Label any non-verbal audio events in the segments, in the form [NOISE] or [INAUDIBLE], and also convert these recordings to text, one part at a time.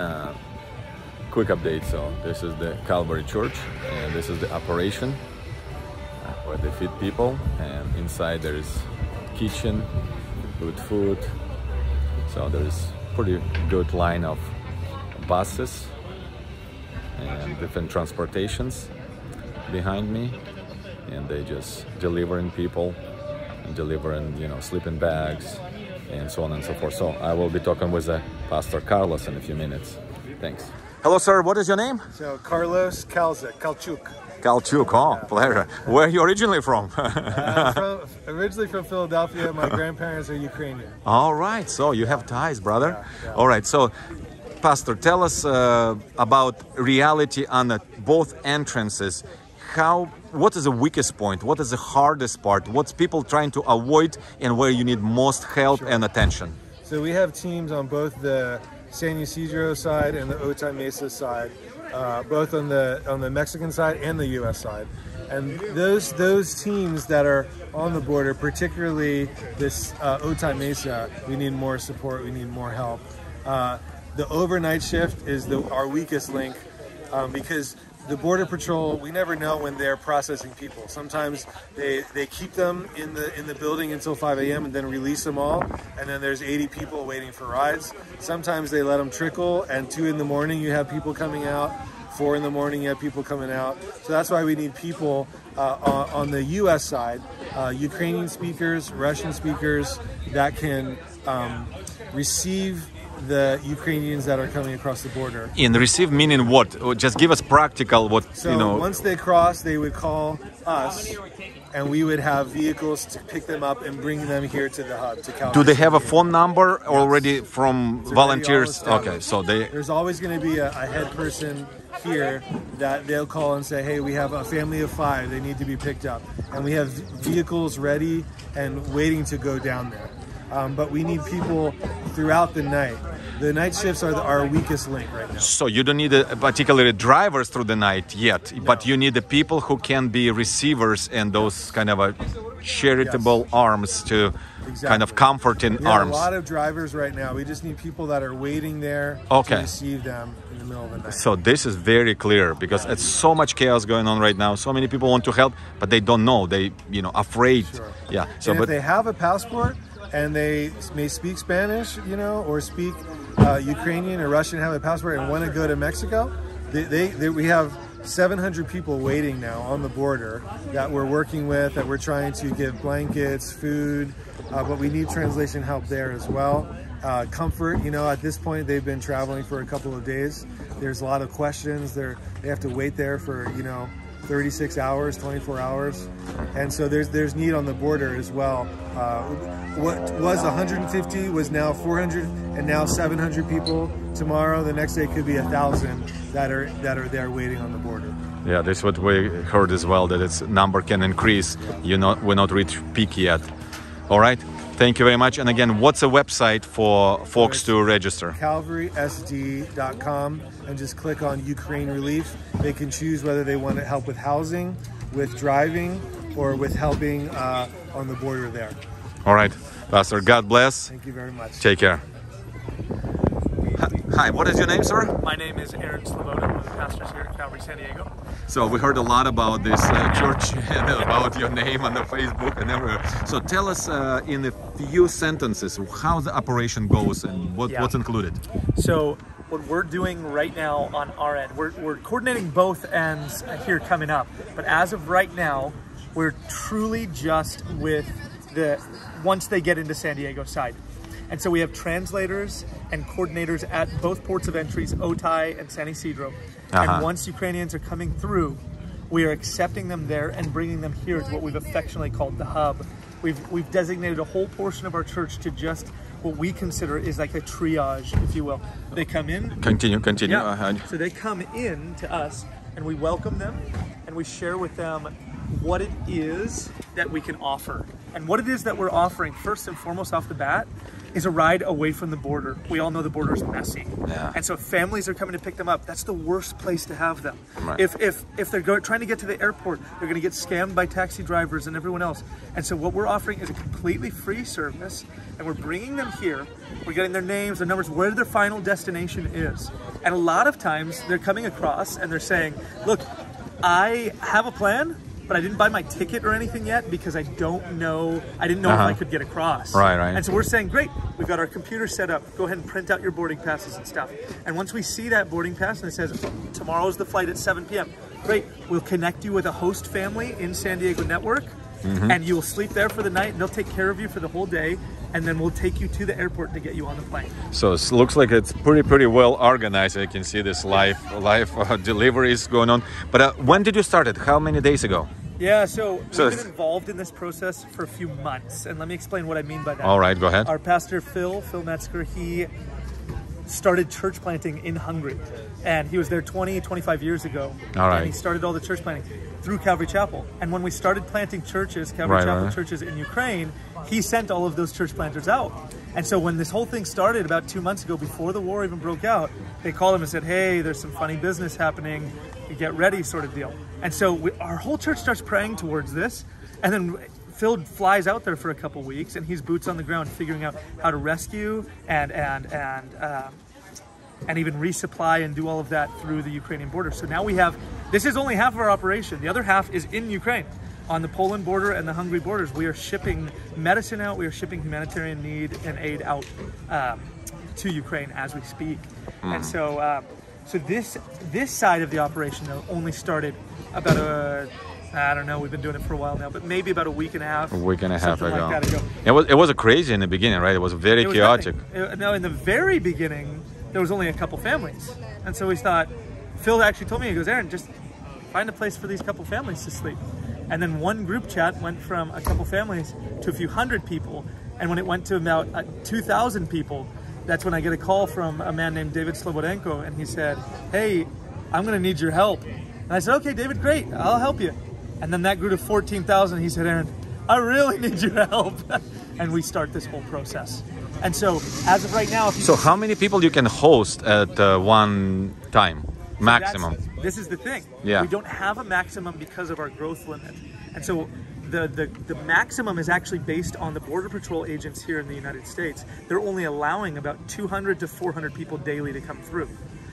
Uh, quick update. So this is the Calvary Church, and this is the operation uh, where they feed people. And inside there is kitchen with food. So there is pretty good line of buses and different transportations behind me, and they just delivering people, and delivering you know sleeping bags, and so on and so forth. So I will be talking with uh, Pastor Carlos in a few minutes. Thanks. Hello, sir. What is your name? So Carlos Kalzik, Kalczuk. Kalczuk. Oh, pleasure. Where are you originally from? [LAUGHS] Uh, from, originally from Philadelphia. My [LAUGHS] grandparents are Ukrainian. All right. So you have ties, brother. Yeah, yeah. All right. So, Pastor, tell us uh, about reality on the, both entrances. How? What is the weakest point? What is the hardest part? What's people trying to avoid, and where you need most help and attention? So we have teams on both the San Ysidro side and the Otay Mesa side, uh, both on the on the Mexican side and the U.S. side. And those those teams that are on the border, particularly this uh, Otay Mesa, we need more support. We need more help. Uh, the overnight shift is the, our weakest link um, because the border patrol we never know when they're processing people. Sometimes they they keep them in the in the building until 5 a.m and then release them all and then there's 80 people waiting for rides. Sometimes they let them trickle and two in the morning you have people coming out four in the morning you have people coming out. So that's why we need people uh, on, on the u.s side uh, ukrainian speakers russian speakers that can um, receive the Ukrainians that are coming across the border. In receive meaning what? Just give us practical. What So you know? once they cross, they would call us, and we would have vehicles to pick them up and bring them here to the hub to Calvary. Do they have a phone number already from already volunteers? Okay, so they There's always going to be a, a head person here that they'll call and say, "Hey, we have a family of five. They need to be picked up," and we have vehicles ready and waiting to go down there. Um, but we need people throughout the night. The night shifts are the, our weakest link right now. So you don't need uh, particularly drivers through the night yet, but you need the people who can be receivers and those kind of a charitable arms to kind of Exactly. comforting We have arms. a lot of drivers right now. We just need people that are waiting there Okay. to receive them in the middle of the night. So this is very clear because it's so much chaos going on right now. So many people want to help, but they don't know. They, you know, afraid. Sure. Yeah. So, and but if they have a passport and they may speak Spanish, you know, or speak uh, Ukrainian or Russian, have a passport and want to go to Mexico, they, they, they, we have 700 people waiting now on the border that we're working with, that we're trying to give blankets, food, uh, but we need translation help there as well. Uh, comfort, you know, at this point they've been traveling for a couple of days. There's a lot of questions. They're, they have to wait there for, you know, 36 hours, 24 hours, and so there's there's need on the border as well. Uh, what was 150 was now 400, and now 700 people. Tomorrow, the next day could be a thousand that are that are there waiting on the border. yeah, that's what we heard as well. That its number can increase. You not we're not reached peak yet. All right. Thank you very much. And again, what's a website for folks to register? CalvarySD.com and just click on Ukraine Relief. They can choose whether they want to help with housing, with driving, or with helping uh, on the border there. All right, Pastor. God bless. Thank you very much. Take care. Hi, what is your name, sir? My name is Aaron Szloboda. I'm one of the pastors here at Calvary San Diego. So we heard a lot about this uh, church [LAUGHS] and about your name on the Facebook and everywhere. So tell us uh, in a few sentences how the operation goes and what, Yeah. what's included. So, what we're doing right now on our end, we're, we're coordinating both ends here coming up. But as of right now, we're truly just with the once they get into San Diego side. And so we have translators and coordinators at both ports of entries, Otay and San Ysidro. Uh-huh. And once Ukrainians are coming through, we are accepting them there and bringing them here to what we've affectionately called the hub. We've, we've designated a whole portion of our church to just what we consider is like a triage, if you will. They come in, Continue, continue. yeah. Uh, So they come in to us and we welcome them and we share with them what it is that we can offer. And what it is that we're offering, first and foremost off the bat, is a ride away from the border. We all know the border is messy. Yeah. And so if families are coming to pick them up, that's the worst place to have them. Right. If, if, if they're go, trying to get to the airport, they're going to get scammed by taxi drivers and everyone else. And so what we're offering is a completely free service, and we're bringing them here. We're getting their names, their numbers, where their final destination is. And a lot of times they're coming across and they're saying, look, I have a plan, but I didn't buy my ticket or anything yet because I don't know, I didn't know Uh-huh. if I could get across. Right, right. And so we're saying, great, we've got our computer set up. Go ahead and print out your boarding passes and stuff. And once we see that boarding pass and it says, tomorrow's the flight at 7 p.m., great, we'll connect you with a host family in San Diego Network. Mm-hmm. And you will sleep there for the night, and they'll take care of you for the whole day, and then we'll take you to the airport to get you on the plane. So it looks like it's pretty pretty well organized. I can see this live live uh, deliveries going on. But uh, when did you start it? How many days ago? Yeah, so, So we've been involved in this process for a few months, and let me explain what I mean by that. All right, go ahead. Our pastor Phil, Phil Metzger, he started church planting in Hungary, and he was there 20, 25 years ago. All right. And he started all the church planting through Calvary Chapel. And when we started planting churches, Calvary Right, Chapel right. churches in Ukraine, he sent all of those church planters out. And so when this whole thing started about two months ago, before the war even broke out, they called him and said, "Hey, there's some funny business happening. Get ready," sort of deal. And so we, our whole church starts praying towards this, and then. Phil flies out there for a couple weeks, and he's boots on the ground, figuring out how to rescue and and and um, and even resupply and do all of that through the Ukrainian border. So now we have this is only half of our operation. The other half is in Ukraine. On the Poland border and the Hungary borders, we are shipping medicine out, we are shipping humanitarian need and aid out um, to Ukraine as we speak. And so, um, so this this side of the operation though only started about a I don't know. We've been doing it for a while now, but maybe about a week and a half. A week and a half ago. Like ago. It was it was crazy in the beginning, right? It was very It was chaotic. Uh, No, in the very beginning, there was only a couple families, and so we thought. Phil actually told me he goes, Aaron, just find a place for these couple families to sleep. And then one group chat went from a couple families to a few hundred people, and when it went to about uh, 2,000 people, that's when I get a call from a man named David Slobodenko, and he said, "Hey, I'm going to need your help." And I said, "Okay, David, great, I'll help you." And then that grew to 14,000. He said, "Aaron, I really need your help," [LAUGHS] and we start this whole process. And so, as of right now, if you So how many people you can host at uh, one time, maximum? That's- this is the thing. Yeah. We don't have a maximum because of our growth limit. And so the, the, the maximum is actually based on the Border Patrol agents here in the United States. They're only allowing about 200 to 400 people daily to come through.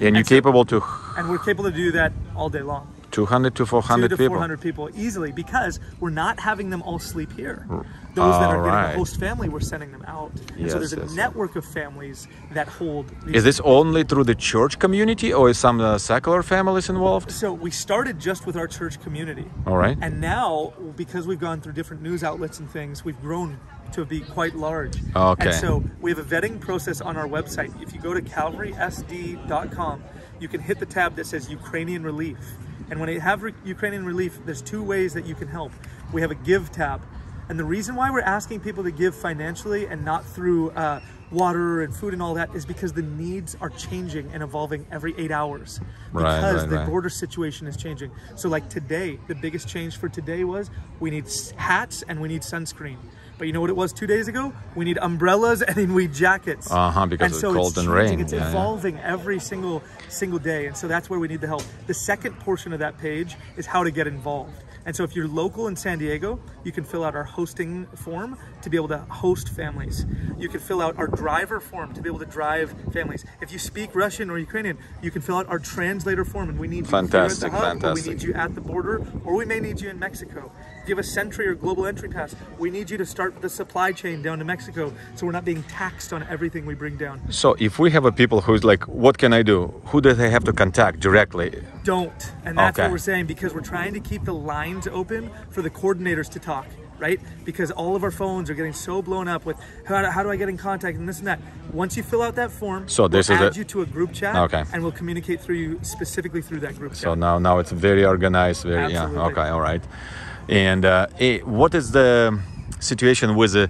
And you're so- capable to And we're capable to do that all day long. 200 to 400 Two to people. 400 people easily because we're not having them all sleep here. Those that are getting a host family, we're sending them out. And Yes, so there's a yes. network of families that hold these Is this only through the church community, or is some uh, secular families involved? So we started just with our church community. All right. And now, because we've gone through different news outlets and things, we've grown to be quite large. Okay. And so we have a vetting process on our website. If you go to calvarysd.com, you can hit the tab that says Ukrainian Relief. And when you have re- Ukrainian Relief, there's two ways that you can help. We have a Give tab. And the reason why we're asking people to give financially and not through uh, water and food and all that is because the needs are changing and evolving every eight hours. Because right, the right. border situation is changing. So, like today, the biggest change for today was we need hats and we need sunscreen. But you know what it was two days ago? We need umbrellas and we need jackets. Uh-huh, because and of so cold it's and changing, rain. It's Yeah, yeah. evolving every single single day, and so that's where we need the help. The second portion of that page is how to get involved. And so if you're local in San Diego, you can fill out our hosting form to be able to host families. You can fill out our driver form to be able to drive families. If you speak Russian or Ukrainian, you can fill out our translator form and we need you Fantastic, the hub, or we need you at the border, or we may need you in Mexico. Have a SENTRI or Global Entry Pass, we need you to start the supply chain down to Mexico so we're not being taxed on everything we bring down. So if we have a people who's like, what can I do? Who do they have to contact directly? don't. And that's Okay. what we're saying because we're trying to keep the lines open for the coordinators to talk, right? Because all of our phones are getting so blown up with how do, how do I get in contact and this and that. Once you fill out that form, So this we'll is add a- you to a group chat Okay. and we'll communicate through you specifically through that group So chat. now, now it's very organized. Very yeah. Okay. All right. And uh, eh, what is the situation with the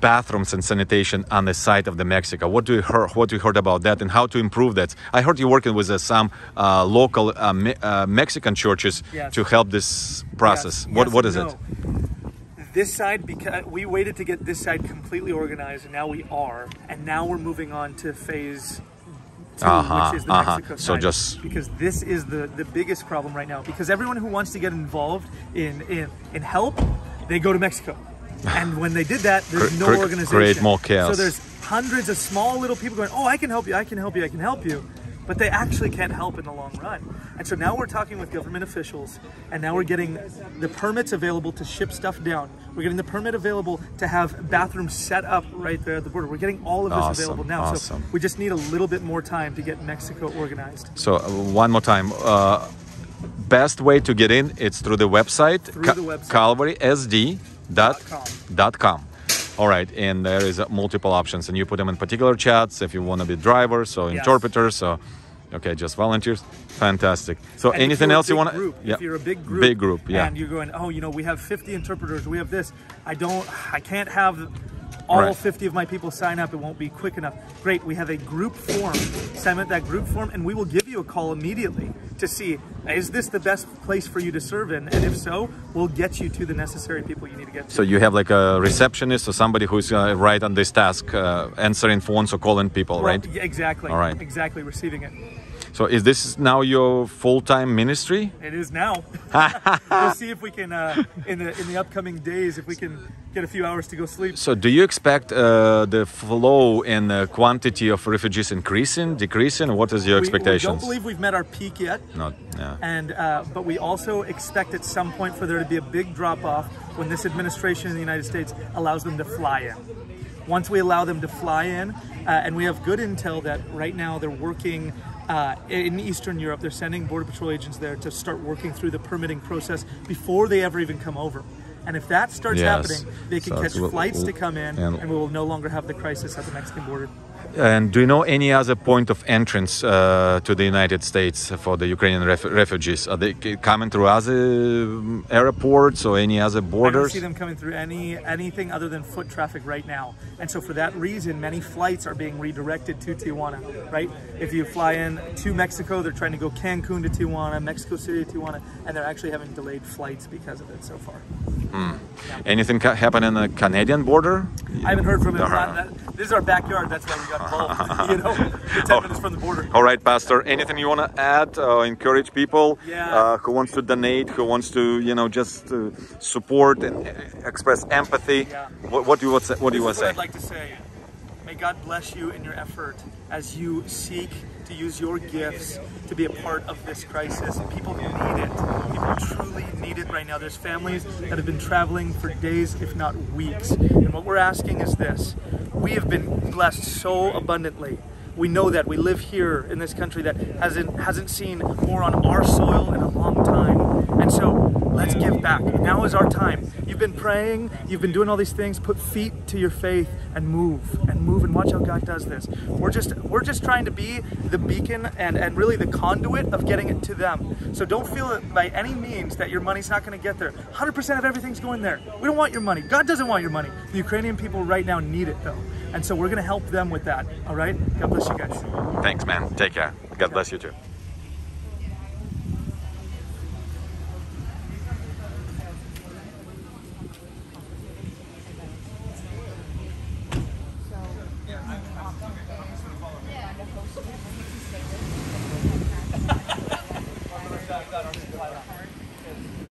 bathrooms and sanitation on the side of the Mexico? What do you heard? What do you heard about that, and how to improve that? I heard you're working with uh, some uh, local uh, me- uh, Mexican churches Yes. to help this process. Yes, what yes What is it? this side because we waited to get this side completely organized and now we are and now we're moving on to phase two, Uh-huh, which is the uh-huh. Mexico So just- because this is the the biggest problem right now because everyone who wants to get involved in in, in help they go to Mexico [SIGHS] and when they did that there's no organization create more chaos. so there's hundreds of small little people going oh I can help you I can help you I can help you but they actually can't help in the long run. And so now we're talking with government officials, and now we're getting the permits available to ship stuff down. We're getting the permit available to have bathrooms set up right there at the border. We're getting all of this Awesome, available now. awesome. So we just need a little bit more time to get Mexico organized. So uh, one more time. Uh, best way to get in it's through the website, Through the website. calvarysd.com. Dot com. All right, and there is uh, multiple options, and you put them in particular chats if you want to be drivers or Yes. interpreters. So, okay, just volunteers. Fantastic. So, And anything else you want to? Group, If you're a big group, Big group, yeah. and you're going, oh, you know, we have 50 interpreters, we have this. I don't, I can't have all Right. 50 of my people sign up. It won't be quick enough. Great, we have a group form. Submit that group form, and we will give you a call immediately to see is this the best place for you to serve in, and if so, we'll get you to the necessary people you need to get to. So you have like a receptionist or somebody who's uh, right on this task, uh, answering phones or calling people, Well, right? yeah, exactly. All right. Exactly. Receiving it. So is this now your full-time ministry? It is now. [LAUGHS] we'll see if we can uh, in the in the upcoming days if we can get a few hours to go sleep. So do you expect uh, the flow and the quantity of refugees increasing, decreasing? What is your We- We, expectations? don't believe we've met our peak yet, Not, yeah. and uh, but we also expect at some point for there to be a big drop off when this administration in the United States allows them to fly in. Once we allow them to fly in, uh, and we have good intel that right now they're working. Uh, in Eastern Europe, they're sending Border Patrol agents there to start working through the permitting process before they ever even come over. And if that starts Yes. happening, they can So catch flights to come in, and- and we will no longer have the crisis at the Mexican border. And do you know any other point of entrance uh, to the United States for the Ukrainian ref- refugees? Are they coming through other um, airports or any other borders? I don't see them coming through any anything other than foot traffic right now. And so for that reason, many flights are being redirected to Tijuana, right? If you fly in to Mexico, they're trying to go Cancun to Tijuana, Mexico City to Tijuana, and they're actually having delayed flights because of it so far. Anything ca- happen in the Canadian border? I haven't heard from him. Uh-huh. That- this is our backyard. That's why we got involved. [LAUGHS] [LAUGHS] you know, we're 10 minutes from the border. All right, Pastor. Anything you want to add? Uh, encourage people Yeah. uh, who wants to donate, who wants to, you know, just uh, support and uh, express empathy. Yeah. What, what do you want? to- What do you want to say? what I'd like to say. May God bless you in your effort as you seek to use your gifts to be a part of this crisis. People need it. People truly need it right now. There's families that have been traveling for days, if not weeks. And what we're asking is this we have been blessed so abundantly. We know that we live here in this country that hasn't hasn't seen more on our soil in a long time. And so let's give back. Now is our time. You've been praying, you've been doing all these things. Put feet to your faith and move and move and watch how God does this. We're just we're just trying to be the beacon and, and really the conduit of getting it to them. So don't feel it by any means that your money's not going to get there. 100% of everything's going there. We don't want your money. God doesn't want your money. The Ukrainian people right now need it though. And so we're going to help them with that. All right? God bless you guys. Thanks, man. Take care. God bless you too.